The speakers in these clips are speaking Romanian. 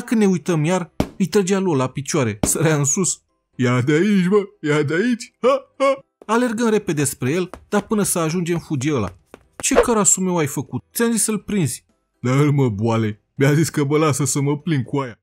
Dacă ne uităm iar, îi trăgea lui la picioare, sărea în sus. Ia de aici, bă, ia de aici, ha, ha. Alergăm repede spre el, dar până să ajungem fuge ăla. Ce carasul meu ai făcut? Ți-am zis să-l prinzi. Da, mă, boale. Mi-a zis că mă lasă să mă plin cu aia.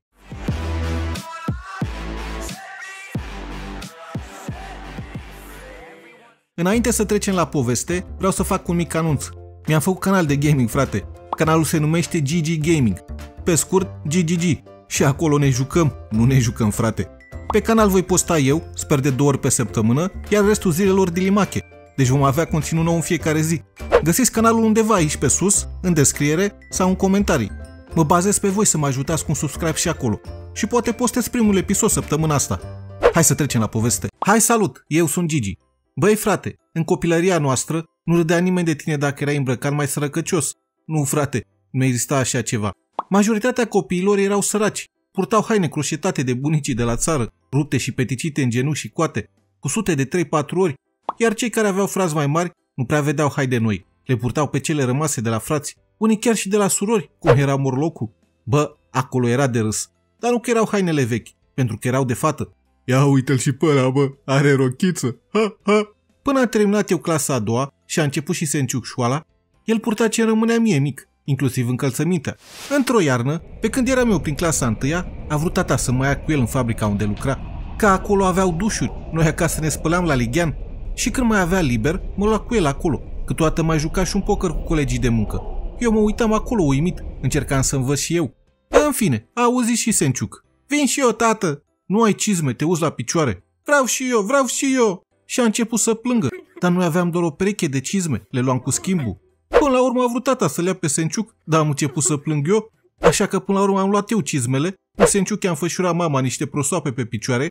Înainte să trecem la poveste, vreau să fac un mic anunț. Mi-am făcut canal de gaming, frate. Canalul se numește GG Gaming. Pe scurt, GGG. Și acolo ne jucăm, nu ne jucăm, frate. Pe canal voi posta eu, sper de două ori pe săptămână, iar restul zilelor dilimache. Deci vom avea conținut nou în fiecare zi. Găsiți canalul undeva aici pe sus, în descriere sau în comentarii. Mă bazez pe voi să mă ajutați cu un subscribe și acolo. Și poate postez primul episod săptămâna asta. Hai să trecem la poveste. Hai salut, eu sunt Gigi. Băi frate, în copilăria noastră nu râdea nimeni de tine dacă erai îmbrăcat mai sărăcăcios. Nu frate, nu exista așa ceva. Majoritatea copiilor erau săraci, purtau haine croșetate de bunicii de la țară, rupte și peticite în genunchi și coate, cu sute de 3-4 ori, iar cei care aveau frați mai mari nu prea vedeau hai de noi, le purtau pe cele rămase de la frați, unii chiar și de la surori, cum era morlocul. Bă, acolo era de râs, dar nu că erau hainele vechi, pentru că erau de fată. Ia uite-l și pe ăla, bă, are rochiță, ha, ha. Până a terminat eu clasa a doua și a început și se înciuc școala, el purta ce rămânea mie mic, inclusiv încălțămintea. Într-o iarnă, pe când eram eu prin clasa întâia, a vrut tata să mă ia cu el în fabrica unde lucra. Ca acolo aveau dușuri, noi acasă ne spăleam la lighean și când mai avea liber, mă lua cu el acolo. Câteodată mai juca și un poker cu colegii de muncă. Eu mă uitam acolo uimit, încercam să învăț și eu. În fine, a auzit și Senciuc. Vin și eu, tată! Nu ai cizme, te uzi la picioare. Vreau și eu, vreau și eu! Și a început să plângă. Dar noi aveam doar o pereche de cizme, le luam cu schimbul. Până la urmă a vrut tata să le ia pe Senciuc, dar am început să plâng eu, așa că până la urmă am luat eu cizmele, pe Senciuc i-am fășurat mama niște prosoape pe picioare,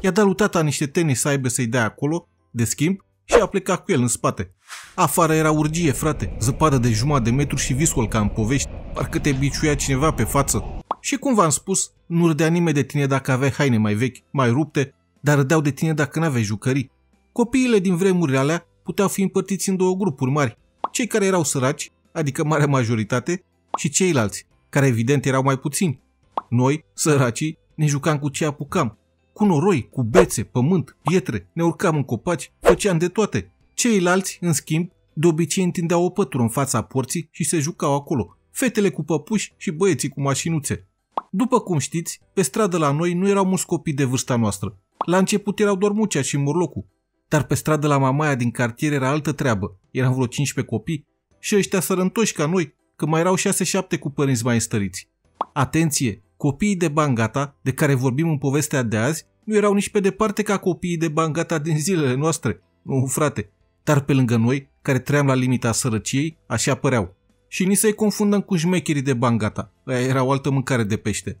i-a dat lui tata niște tenis să aibă să-i dea acolo, de schimb, și a plecat cu el în spate. Afară era urgie, frate, zăpadă de jumătate de metru și viscol ca în povești, parcă te biciuia cineva pe față. Și cum v-am spus, nu râdea nimeni de tine dacă aveai haine mai vechi, mai rupte, dar râdeau de tine dacă n-aveai jucării. Copiile din vremurile alea puteau fi împărțiți în două grupuri mari, cei care erau săraci, adică marea majoritate, și ceilalți, care evident erau mai puțini. Noi, săracii, ne jucam cu ce apucam. Cu noroi, cu bețe, pământ, pietre, ne urcam în copaci, făceam de toate. Ceilalți, în schimb, de obicei întindeau o pătură în fața porții și se jucau acolo, fetele cu păpuși și băieții cu mașinuțe. După cum știți, pe stradă la noi nu erau mulți copii de vârsta noastră. La început erau doar Mucea și Morlocul, dar pe stradă la Mamaia din cartier era altă treabă. Eram vreo 15 copii și ăștia sărăntoși ca noi, că mai erau 6-7 cu părinți mai înstăriți. Atenție! Copiii de bangata, de care vorbim în povestea de azi, nu erau nici pe departe ca copiii de bangata din zilele noastre. Nu, frate. Dar pe lângă noi, care trăiam la limita sărăciei, așa păreau. Și ni să-i confundăm cu șmecherii de bangata. Aia era o altă mâncare de pește.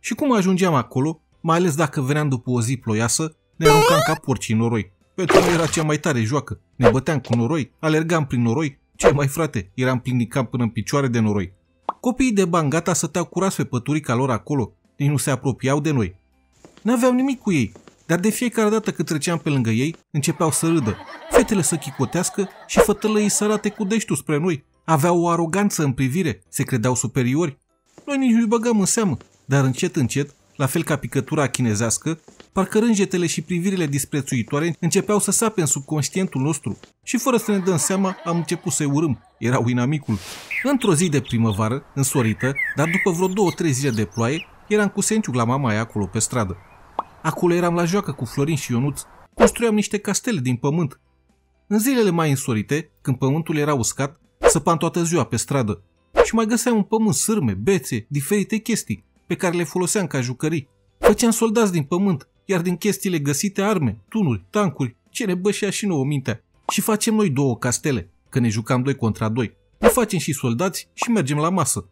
Și cum ajungeam acolo, mai ales dacă veneam după o zi ploiasă, ne aruncam ca porci în noroi. Pentru noi era cea mai tare joacă. Ne băteam cu noroi, alergam prin noroi. Ce mai frate, eram plin din cap până în picioare de noroi. Copiii de bani gata stăteau curați pe păturica lor acolo, nici nu se apropiau de noi. N-aveam nimic cu ei, dar de fiecare dată când treceam pe lângă ei, începeau să râdă, fetele să chicotească și fătălăii să arate cu deștul spre noi. Aveau o aroganță în privire, se credeau superiori. Noi nici nu-i băgăm în seamă, dar încet, încet, la fel ca picătura chinezească, parcă rângetele și privirile disprețuitoare începeau să sape în subconștientul nostru și fără să ne dăm seama am început să-i urâm. Erau inamicul. Într-o zi de primăvară, însorită, dar după vreo două-trei zile de ploaie, eram cu Senciuc la mama aia acolo pe stradă. Acolo eram la joacă cu Florin și Ionuț. Construiam niște castele din pământ. În zilele mai însorite, când pământul era uscat, săpam toată ziua pe stradă și mai găseam un pământ sârme, bețe, diferite chestii pe care le foloseam ca jucării. Făceam soldați din pământ, iar din chestiile găsite arme, tunuri, tancuri, ce ne bășea și nouă mintea. Și facem noi două castele, că ne jucam doi contra doi. Ne facem și soldați și mergem la masă.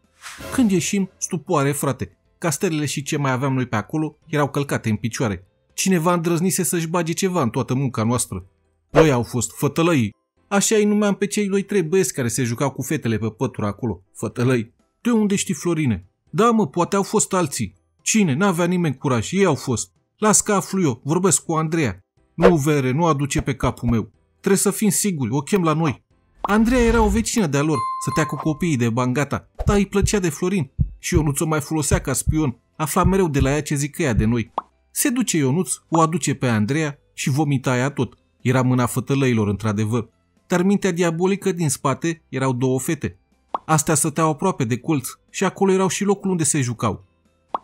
Când ieșim, stupoare, frate. Castelele și ce mai aveam noi pe acolo erau călcate în picioare. Cineva îndrăznise să-și bage ceva în toată munca noastră. Noi au fost fătălăii. Așa îi numeam pe cei doi trei băieți care se jucau cu fetele pe pătură acolo. Fătălăi. De unde știi, Florine? Da, mă, poate au fost alții. Cine? N-avea nimeni curaj. Ei au fost. Las că aflu eu. Vorbesc cu Andreea. Nu, vere, nu aduce pe capul meu. Trebuie să fim siguri. O chem la noi. Andreea era o vecină de-a lor. Stătea cu copiii de bangata. Da, îi plăcea de Florin. Și eu nu ți-o mai folosea ca spion. afla mereu de la ea ce zic ea de noi. Se duce Ionuț, o aduce pe Andreea și vomita ea tot. Era mâna fătălăilor, într-adevăr. Dar mintea diabolică din spate erau două fete. Astea stăteau aproape de colț și acolo erau și locul unde se jucau.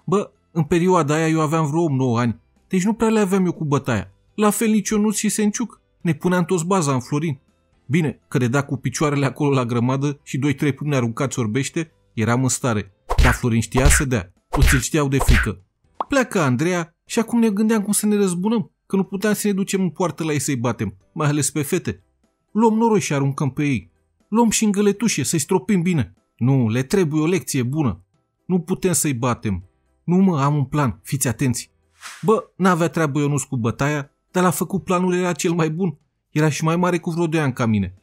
Bă, în perioada aia eu aveam vreo 9 ani, deci nu prea le aveam eu cu bătaia. La fel nici Ionuț și Senciuc. Ne puneam toți baza în Florin. Bine, că de da cu picioarele acolo la grămadă și doi-trei pune aruncați orbește, eram în stare. Dar Florin știa să dea. Toți îl știau de frică. Pleacă Andreea și acum ne gândeam cum să ne răzbunăm, că nu puteam să ne ducem în poartă la ei să-i batem, mai ales pe fete. Luăm noroi și aruncăm pe ei. Luăm și îngăletușe să-i stropim bine. Nu, le trebuie o lecție bună. Nu putem să-i batem. Nu mă, am un plan, fiți atenți. Bă, n-avea treabă Ionuț cu bătaia, dar l-a făcut planul era cel mai bun. Era și mai mare cu vreo doi ani ca mine.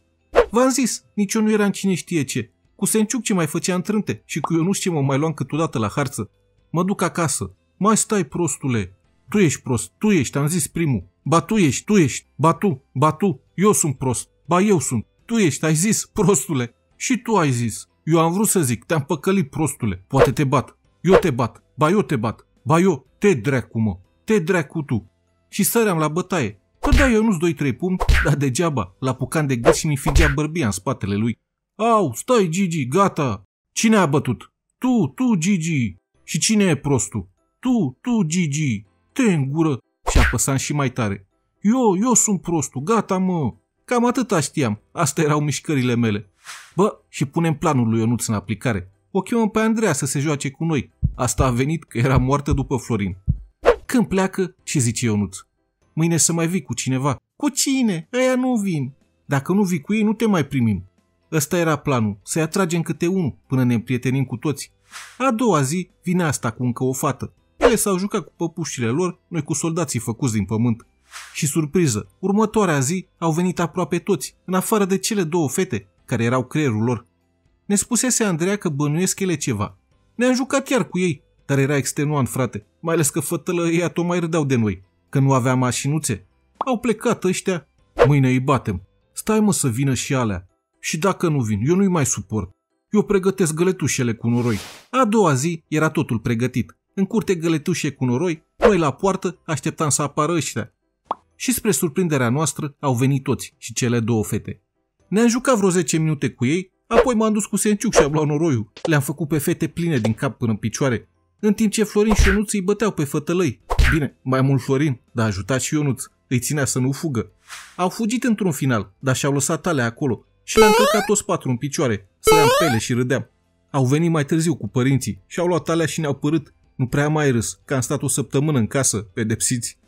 V-am zis, nici eu nu eram cine știe ce. Cu Senciuc ce mai făcea întrânte și cu Ionuț ce mă mai luam câteodată la harță. Mă duc acasă. Mai stai, prostule. Tu ești prost, tu ești, am zis primul. Ba tu ești, tu ești, ba tu, ba tu, eu sunt prost, ba eu sunt, tu ești, ai zis, prostule. Și tu ai zis. Eu am vrut să zic, te-am păcălit, prostule. Poate te bat. Eu te bat. Ba eu te bat. Ba eu, te dracu, mă. Te dracu tu. Și săream la bătaie. Păi da, eu nu-ți doi trei pumni, dar degeaba. La pucan de gât și mi figea bărbia în spatele lui. Au, stai, Gigi, gata. Cine a bătut? Tu, tu, Gigi. Și cine e prostul? Tu, tu, Gigi. Te în gură. Și apăsam și mai tare. Eu, eu sunt prostul, gata, mă. Cam atâta știam. Astea erau mișcările mele. Bă, și punem planul lui Ionuț în aplicare. O chemăm pe Andreea să se joace cu noi. Asta a venit că era moartă după Florin. Când pleacă, ce zice Ionuț? Mâine să mai vii cu cineva. Cu cine? Ăia nu vin. Dacă nu vii cu ei, nu te mai primim. Ăsta era planul, să-i atragem câte unul până ne împrietenim cu toți. A doua zi vine asta cu încă o fată. Ele s-au jucat cu păpușile lor, noi cu soldații făcuți din pământ. Și surpriză, următoarea zi au venit aproape toți, în afară de cele două fete, care erau creierul lor. Ne spusese Andreea că bănuiesc ele ceva. Ne-am jucat chiar cu ei, dar era extenuant, frate, mai ales că fătălă ăia tot mai râdeau de noi, că nu aveam mașinuțe. Au plecat ăștia, mâine îi batem. Stai mă să vină și alea. Și dacă nu vin, eu nu-i mai suport. Eu pregătesc găletușele cu noroi. A doua zi era totul pregătit. În curte găletușe cu noroi, noi la poartă așteptam să apară ăștia. Și spre surprinderea noastră au venit toți și cele două fete. Ne-am jucat vreo 10 minute cu ei, apoi m-am dus cu Senciuc și am luat noroiul. Le-am făcut pe fete pline din cap până în picioare, în timp ce Florin și Ionuț îi băteau pe fătălăi. Bine, mai mult Florin, dar a ajutat și Ionuț. Îi ținea să nu fugă. Au fugit într-un final, dar și-au lăsat alea acolo și le-am călcat toți patru în picioare. Să pele și râdeam. Au venit mai târziu cu părinții și au luat alea și ne-au părât. Nu prea mai râs, că am stat o săptămână în casă, pedepsiți.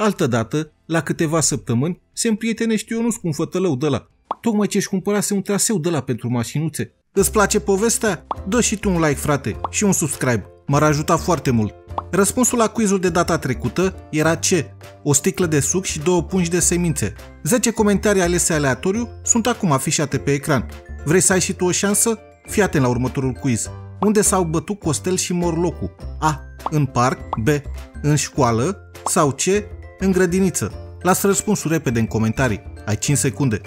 Altădată, la câteva săptămâni, se împrietenește Ionuț cu un fătălău de la. Tocmai ce-și cumpărase un traseu de la pentru mașinuțe. Îți place povestea? Dă și tu un like, frate, și un subscribe. M-ar ajuta foarte mult. Răspunsul la quizul de data trecută era ce? O sticlă de suc și două pungi de semințe. 10 comentarii alese aleatoriu sunt acum afișate pe ecran. Vrei să ai și tu o șansă? Fii atent la următorul quiz. Unde s-au bătut Costel și Morlocu? A. În parc B. În școală sau C. În grădiniță. Lasă răspunsul repede în comentarii. Ai 5 secunde.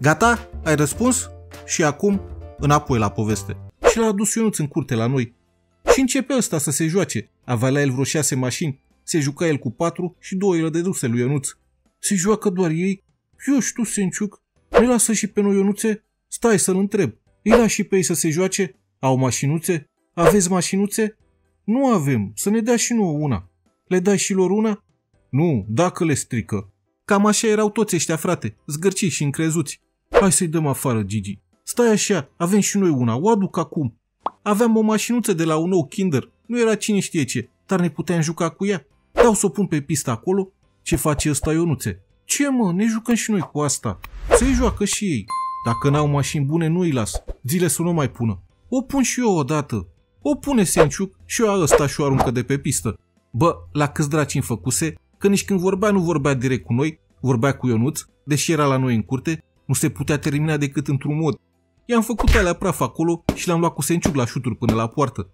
Gata? Ai răspuns? Și acum, înapoi la poveste. Și l-a adus Ionuț în curte la noi. Și începe ăsta să se joace. Avea la el vreo șase mașini. Se juca el cu patru și două îl deduse lui Ionuț. Se joacă doar ei? Eu și tu, Senciuc? Ne lasă și pe noi Ionuțe? Stai să-l întreb. Îi lași și pe ei să se joace? Au mașinuțe? Aveți mașinuțe? Nu avem, să ne dea și nouă una. Le dai și lor una? Nu, dacă le strică. Cam așa erau toți ăștia, frate, zgârciți și încrezuți. Hai să-i dăm afară, Gigi. Stai așa, avem și noi una, o aduc acum. Aveam o mașinuță de la un nou Kinder, nu era cine știe ce, dar ne puteam juca cu ea. Dau să o pun pe pistă acolo. Ce face ăsta Ionuțe? Ce mă, ne jucăm și noi cu asta. Să-i joacă și ei. Dacă n-au mașini bune, nu îi las. Zile să nu mai pună. O pun și eu odată. O pune Senciuc și eu ăsta și o aruncă de pe pistă. Bă, la câți draci îmi făcuse, că nici când vorbea nu vorbea direct cu noi, vorbea cu Ionuț, deși era la noi în curte, nu se putea termina decât într-un mod. I-am făcut alea praf acolo și l-am luat cu Senciuc la șuturi până la poartă.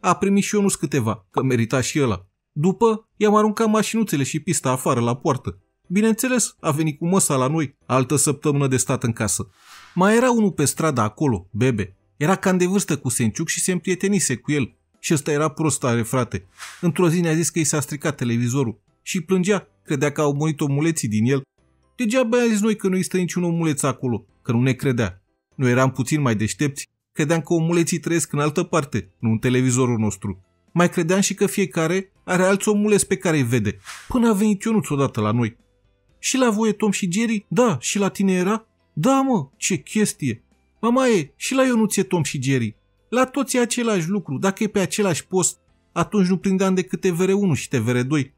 A primit și Ionuț câteva, că merita și ăla. După, i-am aruncat mașinuțele și pista afară la poartă. Bineînțeles, a venit cu măsa la noi, altă săptămână de stat în casă. Mai era unul pe stradă acolo, bebe. Era cam de vârstă cu Senciuc și se împrietenise cu el. Și ăsta era prost are, frate. Într-o zi ne-a zis că i s-a stricat televizorul. Și plângea, credea că au murit omuleții din el. Degeaba i-a zis noi că nu există niciun omuleț acolo, că nu ne credea. Noi eram puțin mai deștepți, credeam că omuleții trăiesc în altă parte, nu în televizorul nostru. Mai credeam și că fiecare are alți omuleți pe care îi vede. Până a venit Ionuț odată la noi. Și la voie Tom și Jerry? Da. Și la tine era? Da, mă, ce chestie. Mama e, și la Ionuț e Tom și Jerry. La toți e același lucru. Dacă e pe același post, atunci nu prindeam decât TVR1 și TVR2.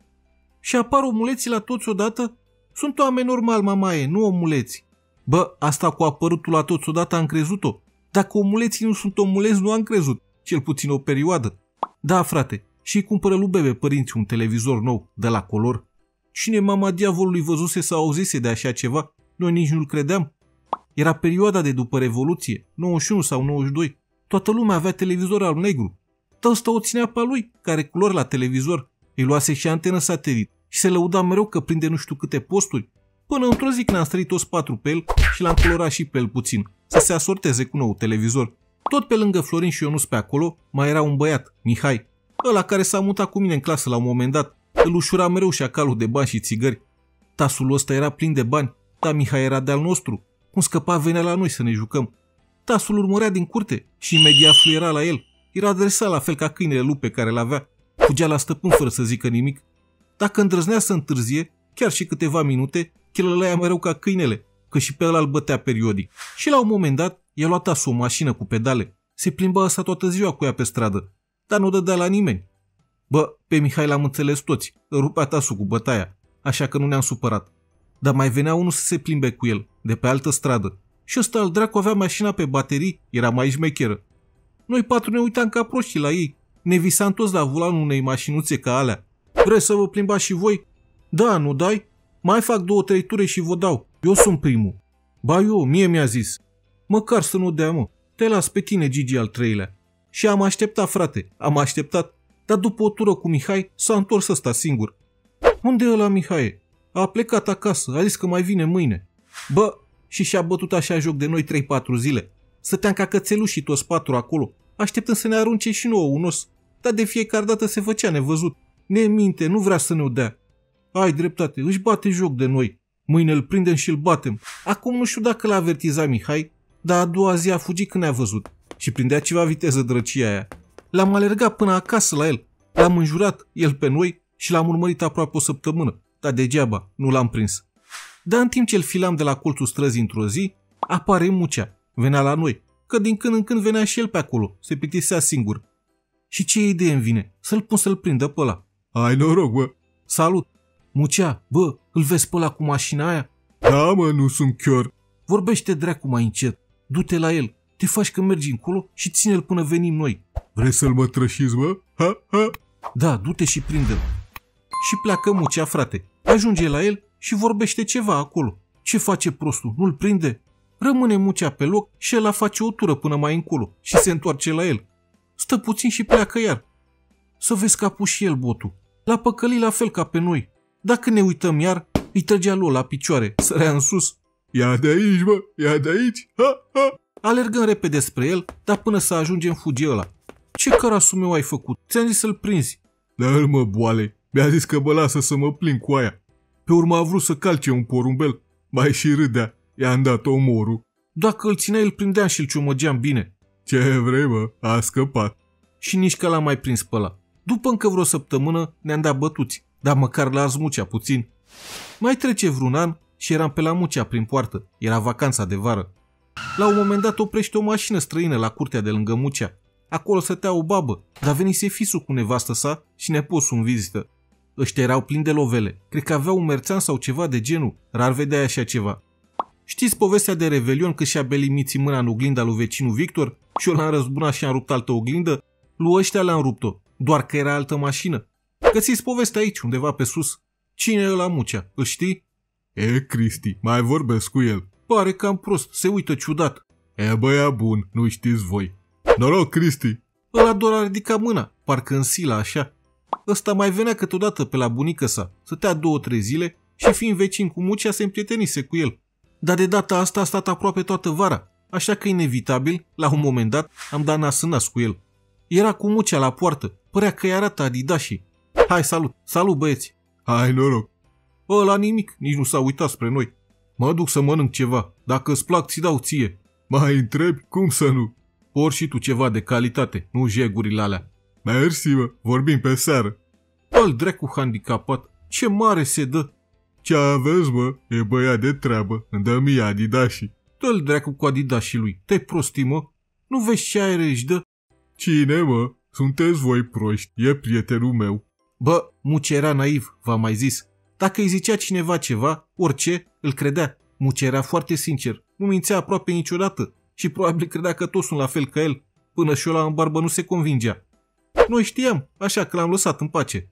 Și apar omuleții la toți odată? Sunt oameni normal, mamaie, nu omuleți. Bă, asta cu apărutul la toți odată am crezut-o. Dacă omuleții nu sunt omuleți, nu am crezut. Cel puțin o perioadă. Da, frate, și cumpără lui Bebe părinții un televizor nou, de la color. Cine mama diavolului văzuse sau auzise de așa ceva? Noi nici nu-l credeam. Era perioada de după Revoluție, 91 sau 92. Toată lumea avea televizor al negru. Ăsta o ținea pe lui, care culori la televizor. Îi luase și antenă satelit și se lăuda mereu că prinde nu știu câte posturi. Până într-o zi când am străit toți patru pe el și l-am colorat și pe el puțin, să se asorteze cu nou televizor. Tot pe lângă Florin și Ionus pe acolo mai era un băiat, Mihai, ăla care s-a mutat cu mine în clasă la un moment dat. Îl ușura mereu și acalul de bani și țigări. Tasul ăsta era plin de bani, dar Mihai era de-al nostru. Cum scăpa venea la noi să ne jucăm. Tasul urmărea din curte și imediat fluiera la el. Era adresat la fel ca câinele lup pe care l-avea. Fugea la stăpân fără să zică nimic. Dacă îndrăznea să întârzie, chiar și câteva minute, chelălăia mereu ca câinele, că și pe ăla îl bătea periodic. Și la un moment dat, i-a luat tasul o mașină cu pedale. Se plimba asta toată ziua cu ea pe stradă, dar nu dădea la nimeni. Bă, pe Mihai l-am înțeles toți, îl rupea tasul cu bătaia, așa că nu ne-am supărat. Dar mai venea unul să se plimbe cu el, de pe altă stradă. Și ăsta al dracu avea mașina pe baterii, era mai șmecheră. Noi patru ne uitam ca proști la ei. Ne visam toți la volanul unei mașinuțe ca alea. Vreți să vă plimbați și voi? Da, nu dai? Mai fac două, trei ture și vă dau. Eu sunt primul. Ba eu, mie mi-a zis. Măcar să nu dea, mă. Te las pe tine, Gigi, al treilea. Și am așteptat, frate, am așteptat. Dar după o tură cu Mihai, s-a întors ăsta singur. Unde e ăla, Mihai? A plecat acasă, a zis că mai vine mâine. Bă, și și-a bătut așa joc de noi 3-4 zile. Stăteam ca cățelușii toți patru acolo, așteptând să ne arunce și nouă un os. Dar de fiecare dată se făcea nevăzut. Ne minte, nu vrea să ne-o dea. Ai dreptate, își bate joc de noi. Mâine îl prindem și îl batem. Acum nu știu dacă l-a avertizat Mihai, dar a doua zi a fugit când ne-a văzut și prindea ceva viteză drăcia aia. L-am alergat până acasă la el, l-am înjurat, el pe noi și l-am urmărit aproape o săptămână, dar degeaba nu l-am prins. Dar în timp ce îl filam de la colțul străzii într-o zi, apare Mucea, venea la noi, că din când în când venea și el pe acolo, se plictisea singur. Și ce idee îmi vine? Să-l pun să-l prindă pe ăla. Ai noroc, bă. Salut! Mucea, bă, îl vezi pe ăla cu mașina aia? Da, mă, nu sunt chiar. Vorbește dracu mai încet. Du-te la el. Te faci că mergi încolo și ține-l până venim noi. Vrei să-l mă trășiți, bă? Ha, ha. Da, du-te și prinde-l. Și pleacă Mucea, frate. Ajunge la el și vorbește ceva acolo. Ce face prostul? Nu-l prinde? Rămâne Mucea pe loc și el face o tură până mai încolo și se întoarce la el. Stă puțin și pleacă iar. Să vezi că a pus și el botul. L-a păcălit la fel ca pe noi. Dacă ne uităm iar, îi trăgea lui la picioare, sărea în sus. Ia de aici, bă, ia de aici, ha, ha. Alergăm repede spre el, dar până să ajungem fuge ăla. Ce carasul meu ai făcut? Ți-am zis să-l prinzi. Da, mă, boale, mi-a zis că mă lasă să mă plin cu aia. Pe urmă a vrut să calce un porumbel, mai și râdea, i-am dat omorul. Dacă îl ținea, îl prindeam și îl ciomăgeam bine. Ce vrei, mă, a scăpat. Și nici că l-am mai prins pe ăla. După încă vreo săptămână ne-am dat bătuți, dar măcar la Azmucea puțin. Mai trece vreun an și eram pe la Mucea prin poartă. Era vacanța de vară. La un moment dat oprește o mașină străină la curtea de lângă Mucea. Acolo stătea o babă, dar venise fisul cu nevastă sa și neposul în vizită. Ăștia erau plini de lovele. Cred că aveau un merțan sau ceva de genul. Rar vedea așa ceva. Știți povestea de Revelion când și-a belit miții mâna în oglinda lui vecinul Victor și eu l-am răzbunat și am rupt altă oglindă? Lui ăștia le-am rupt-o, doar că era altă mașină. Găsiți povestea aici, undeva pe sus. Cine e la Mucea? Îl știi? E, Cristi, mai vorbesc cu el. Pare cam prost, se uită ciudat. E băia bun, nu știți voi. Noroc, Cristi. Ăla doar a ridicat mâna, parcă în sila așa. Ăsta mai venea câteodată pe la bunică sa, stătea două, trei zile și fiind vecin cu Mucea se împrietenise cu el. dar de data asta a stat aproape toată vara, așa că inevitabil, la un moment dat, am dat nas în nas cu el. Era cu mucea la poartă, părea că i arată adidașii. Hai, salut, salut băieți! Hai noroc! Ăla nimic, nici nu s-a uitat spre noi. Mă duc să mănânc ceva, dacă îți plac, ți dau ție. Mai întrebi? Cum să nu? Por și tu ceva de calitate, nu jegurile alea. Mersi, mă, vorbim pe seară. Al dracu handicapat, ce mare se dă. Ce aveți, mă? E băiat de treabă, îmi dă mie adidașii. Dă-l dracu cu adidașii lui, te prosti, mă. Nu vezi ce aer își dă? Cine, mă? Sunteți voi proști, e prietenul meu. Bă, Muce era naiv, v-am mai zis. Dacă îi zicea cineva ceva, orice, îl credea. Muce era foarte sincer, nu mințea aproape niciodată și probabil credea că toți sunt la fel ca el, până și ăla în barbă nu se convingea. Noi știam, așa că l-am lăsat în pace.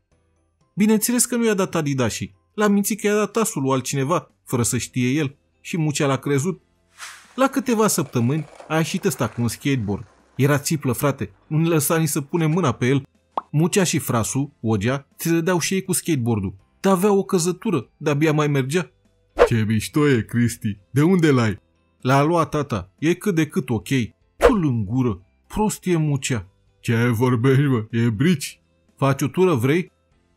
Bineînțeles că nu i-a dat adidașii. L-a mințit că i-a dat tasul lui altcineva, fără să știe el, și Mucea l-a crezut. La câteva săptămâni a ieșit ăsta cu un skateboard. Era țiplă, frate, nu ne lăsa nici să punem mâna pe el. Mucea și frasul, Ogea, se dădeau și ei cu skateboardul. Dar avea o căzătură, de-abia mai mergea. Ce mișto e, Cristi. De unde l-ai? L-a luat tata. E cât de cât ok. Tu în gură. Prost e Mucea. Ce vorbești, mă? E brici. Faci o tură, vrei?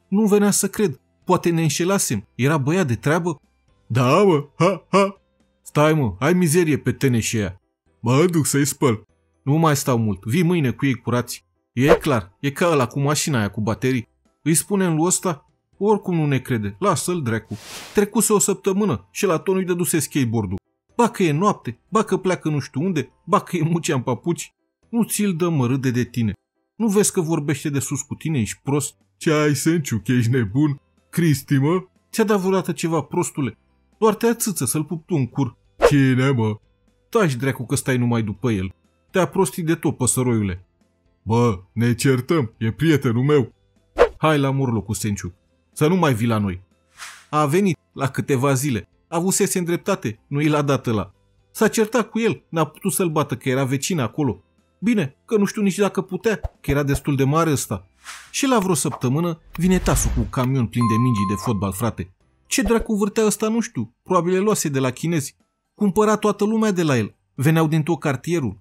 Nu venea să cred. Poate ne înșelasem. Era băiat de treabă? Da, mă. Ha, ha. Stai, mă. Ai mizerie pe tene și ea. Mă duc să-i spăl. Nu mai stau mult. Vii mâine cu ei curați. E clar. E ca ăla cu mașina aia cu baterii. Îi spunem lui ăsta oricum nu ne crede, lasă-l dracu. Trecuse o săptămână și la ton îi dăduse skateboard-ul. Ba că e noapte, ba că pleacă nu știu unde, ba că e mucea în papuci. Nu ți-l dă mă râde de tine. Nu vezi că vorbește de sus cu tine, ești prost? Ce ai, Senciu, că ești nebun? Cristi, mă? Ți-a dat vreodată ceva, prostule? Doar te ațâță să-l pup tu în cur. Cine, mă? Taci dracu că stai numai după el. Te-a prostit de tot, păsăroiule. Bă, ne certăm, e prietenul meu. Hai la murlo cu Senciu. Să nu mai vii la noi. A venit la câteva zile. Avusese îndreptate, nu i l-a dat ăla. S-a certat cu el, n-a putut să-l bată, că era vecin acolo. Bine, că nu știu nici dacă putea, că era destul de mare ăsta. Și la vreo săptămână vine tasul cu camion plin de mingi de fotbal, frate. Ce dracu vârtea ăsta, nu știu. Probabil le luase de la chinezi. Cumpăra toată lumea de la el. Veneau din tot cartierul.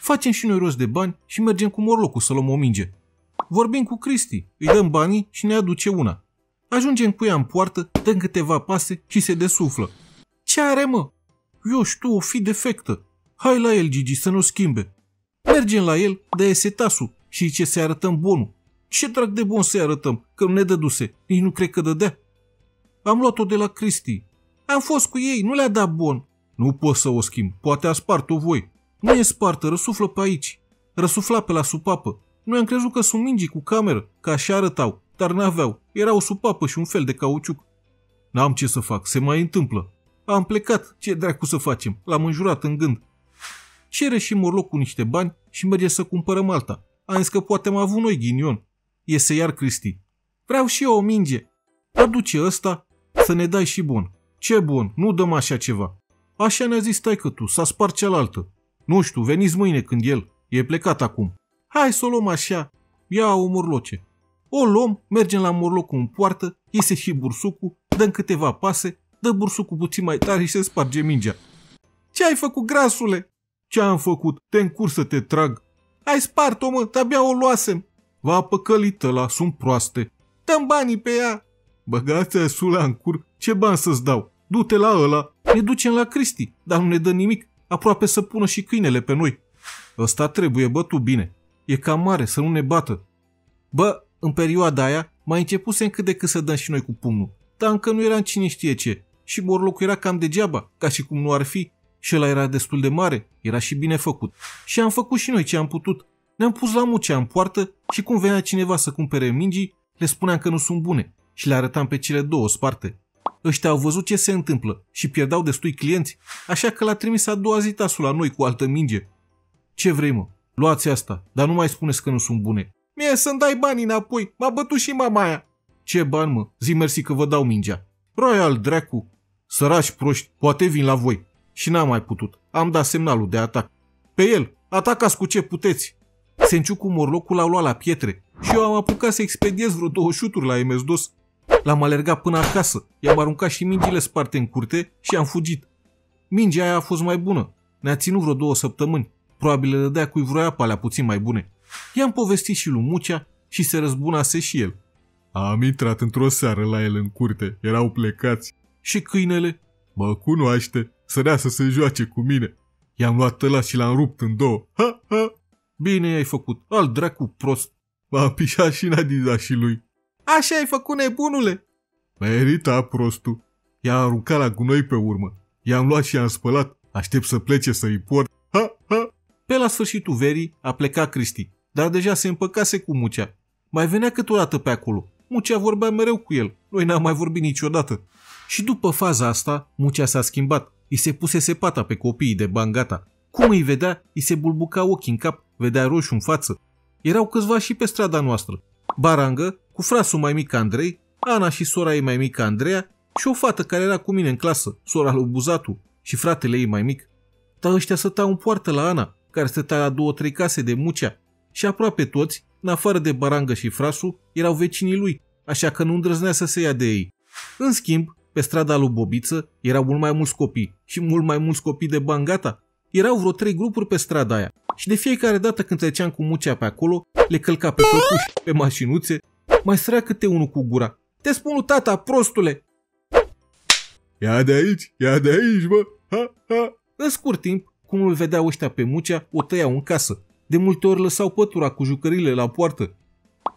Facem și noi rost de bani și mergem cu morlocul să luăm o minge. Vorbim cu Cristi, îi dăm banii și ne aduce una. Ajungem cu ea în poartă, dăm câteva pase și se desuflă. Ce are, mă? Eu știu, o fi defectă. Hai la el, Gigi, să nu schimbe. Mergem la el, dă iese tasul și ce să arătăm bonul. Ce drag de bun să-i arătăm, că nu ne dăduse, nici nu cred că dădea. Am luat-o de la Cristi. Am fost cu ei, nu le-a dat bon. Nu pot să o schimb, poate a spart-o voi. Nu e spartă, răsuflă pe aici. Răsufla pe la supapă. Noi am crezut că sunt mingi cu cameră, că așa arătau dar n-aveau. Era o supapă și un fel de cauciuc. N-am ce să fac, se mai întâmplă. Am plecat, ce dracu să facem? L-am înjurat în gând. Cere și morlocul niște bani și merge să cumpărăm alta. Am zis că poate am avut noi ghinion. Iese iar Cristi. Vreau și eu o minge. Aduce ăsta să ne dai și bun. Ce bun, nu dăm așa ceva. Așa ne-a zis că tu, s-a spart cealaltă. Nu știu, veniți mâine când el. E plecat acum. Hai să o luăm așa. Ia o morloce. O luăm, mergem la morlocul în poartă, iese și bursucul, dăm câteva pase, dă bursucul puțin mai tare și se sparge mingea. Ce ai făcut, grasule? Ce am făcut? Te încurs să te trag. Ai spart-o, mă, abia o luasem. Va păcălită la, sunt proaste. Dăm banii pe ea. Băgați-a sula în cur, ce bani să-ți dau? Du-te la ăla. Ne ducem la Cristi, dar nu ne dă nimic. Aproape să pună și câinele pe noi. Ăsta trebuie bătut bine. E cam mare, să nu ne bată. Bă, în perioada aia, mai începusem cât de cât să dăm și noi cu pumnul, dar încă nu eram cine știe ce. Și borlocul era cam degeaba, ca și cum nu ar fi. Și ăla era destul de mare, era și bine făcut. Și am făcut și noi ce am putut. Ne-am pus la mucea în poartă și cum venea cineva să cumpere mingii, le spuneam că nu sunt bune și le arătam pe cele două sparte. Ăștia au văzut ce se întâmplă și pierdeau destui clienți, așa că l-a trimis a doua zi tasul la noi cu altă minge. Ce vrei, mă? Luați asta, dar nu mai spuneți că nu sunt bune. Mie să-mi dai banii înapoi. M-a bătut și mama aia. Ce bani, mă? Zi mersi că vă dau mingea. Royal dracu. Sărași proști, poate vin la voi. Și n-am mai putut. Am dat semnalul de atac. Pe el, atacați cu ce puteți. Senciu cu morlocul l-au luat la pietre și eu am apucat să expediez vreo două șuturi la MS-DOS. L-am alergat până acasă, i-am aruncat și mingile sparte în curte și am fugit. Mingea aia a fost mai bună. Ne-a ținut vreo două săptămâni. Probabil le dădea cui vroia pe alea puțin mai bune. I-am povestit și lui Mucea și se răzbunase și el. Am intrat într-o seară la el în curte. Erau plecați. Și câinele? Mă cunoaște. Sărea să se joace cu mine. I-am luat tăla și l-am rupt în două. Ha, ha! Bine ai făcut. Al dracu prost. M-a pișat și Nadiza și lui. Așa ai făcut, nebunule? Merita prostul. I-a aruncat la gunoi pe urmă. I-am luat și i-am spălat. Aștept să plece să-i port. Ha, ha! Pe la sfârșitul verii a plecat Cristi, dar deja se împăcase cu Mucea. Mai venea câteodată pe acolo. Mucea vorbea mereu cu el. Noi n-am mai vorbit niciodată. Și după faza asta, Mucea s-a schimbat. I se pusese pata pe copiii de bangata. Cum îi vedea, îi se bulbuca ochii în cap, vedea roșu în față. Erau câțiva și pe strada noastră. Barangă, cu frasul mai mic Andrei, Ana și sora ei mai mică Andreea și o fată care era cu mine în clasă, sora lui Buzatu și fratele ei mai mic. Dar ăștia stăteau în poartă la Ana, care stătea la două-trei case de Mucea și aproape toți, în afară de Barangă și frasul, erau vecinii lui, așa că nu îndrăznea să se ia de ei. În schimb, pe strada lui Bobiță erau mult mai mulți copii și mult mai mulți copii de Bangata. Erau vreo trei grupuri pe strada aia și de fiecare dată când treceam cu Mucea pe acolo, le călca pe păpuși, pe mașinuțe, mai sărea câte unul cu gura. Te spun lui tata, prostule! Ia de aici, ia de aici, bă! Ha, ha! În scurt timp, cum îl vedeau ăștia pe Mucea, o tăiau în casă. De multe ori lăsau pătura cu jucările la poartă.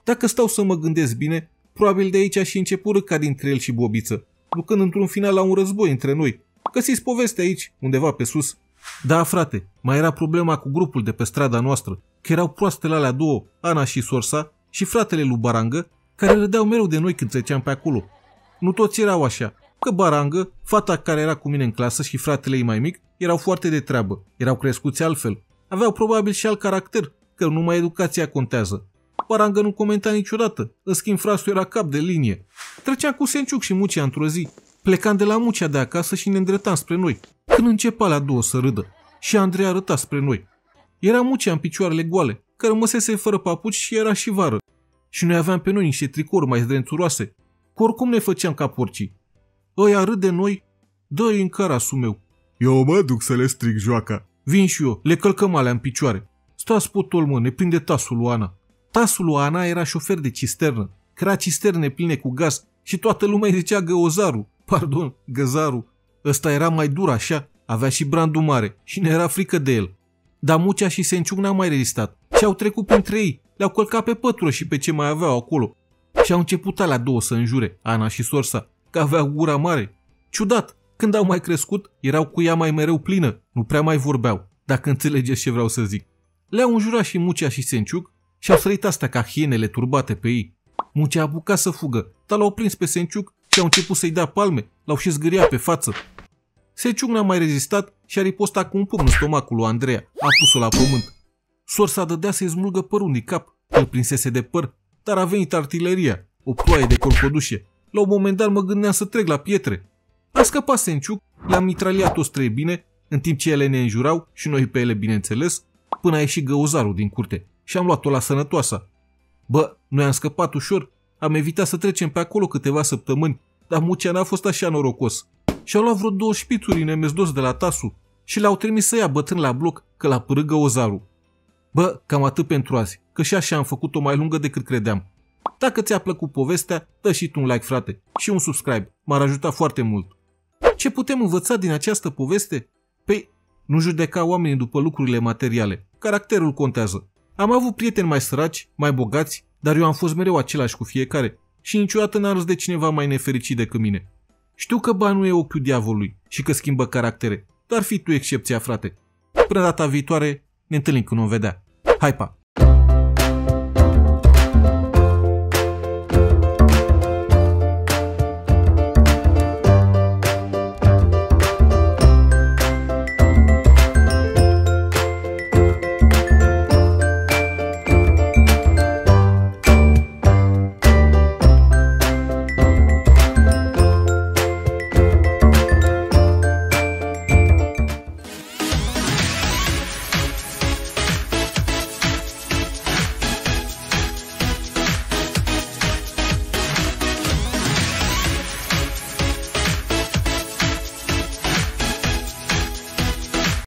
Dacă stau să mă gândesc bine, probabil de aici și început răca dintre el și Bobiță, ducând într-un final la un război între noi. Găsiți poveste aici, undeva pe sus. Da, frate, mai era problema cu grupul de pe strada noastră, că erau proastele alea două, Ana și Sorsa, și fratele lui Barangă, care râdeau mereu de noi când treceam pe acolo. Nu toți erau așa, că Barangă, fata care era cu mine în clasă și fratele ei mai mic, erau foarte de treabă, erau crescuți altfel, aveau probabil și alt caracter, că numai educația contează. Barangă nu comenta niciodată, în schimb frasul era cap de linie. Trecea cu Senciuc și Mucea într-o zi. Plecam de la Mucea de acasă și ne îndreptam spre noi. Când începea la două să râdă. Și Andrei arăta spre noi. Era Mucea în picioarele goale, care rămăsese fără papuci și era și vară. Și noi aveam pe noi niște tricouri mai zdrențuroase. Cu oricum ne făceam ca porcii. Ăia râd de noi, dă-i în carasul meu. Eu mă duc să le stric joaca. Vin și eu, le călcăm alea în picioare. Stați potol, mă, ne prinde tasul lui Ana. Tasul lui Ana era șofer de cisternă. Crea cisterne pline cu gaz și toată lumea îi zicea găozaru. Pardon, găzaru. Ăsta era mai dur așa, avea și brandul mare și ne era frică de el. Dar Mucea și Senciuc n-au mai rezistat și au trecut printre ei, le-au călcat pe pătură și pe ce mai aveau acolo. Și au început alea două să înjure, Ana și Sorsa, că avea gura mare. Ciudat, când au mai crescut, erau cu ea mai mereu plină, nu prea mai vorbeau, dacă înțelegeți ce vreau să zic. Le-au înjurat și Mucea și Senciuc și au sărit astea ca hienele turbate pe ei. Mucea a apucat să fugă, dar l-au prins pe Senciuc și au început să-i dea palme, l-au și zgâria pe față. Senciuc n-a mai rezistat și a ripostat cu un pumn în stomacul lui Andreea, a pus-o la pământ. Sorsa dădea să-i smulgă părul din cap, îl prinsese de păr, dar a venit artileria, o ploaie de corcodușe. La un moment dat mă gândeam să trec la pietre. A scăpat Senciuc, le-am mitraliat toți trei bine, în timp ce ele ne înjurau și noi pe ele bineînțeles, până a ieșit găuzarul din curte și am luat-o la sănătoasă. Bă, noi am scăpat ușor, am evitat să trecem pe acolo câteva săptămâni, dar Mucea n-a fost așa norocos. Și-au luat vreo două șpițuri în MS-DOS de la Tasu și l-au trimis să ia bătrân la bloc că l-a părât găuzarul. Bă, cam atât pentru azi, că și așa am făcut-o mai lungă decât credeam. Dacă ți-a plăcut povestea, dă și tu un like, frate, și un subscribe. M-ar ajuta foarte mult. Ce putem învăța din această poveste? Păi, nu judeca oamenii după lucrurile materiale. Caracterul contează. Am avut prieteni mai săraci, mai bogați, dar eu am fost mereu același cu fiecare și niciodată n-am râs de cineva mai nefericit decât mine. Știu că banul e ochiul diavolului și că schimbă caractere, dar fi tu excepția, frate. Până data viitoare, ne întâlnim când o vedea. Hai pa!